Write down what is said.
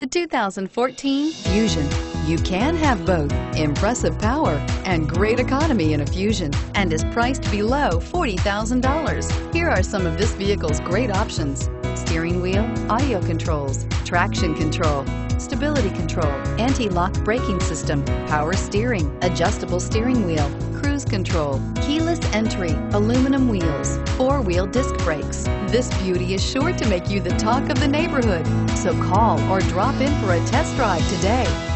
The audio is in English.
The 2014 Fusion. You can have both impressive power and great economy in a Fusion and is priced below $40,000. Here are some of this vehicle's great options. Steering wheel, audio controls, traction control, stability control, anti-lock braking system, power steering, adjustable steering wheel, cruise control, keyless entry, aluminum wheels, four-wheel disc brakes. This beauty is sure to make you the talk of the neighborhood. So call or drop in for a test drive today.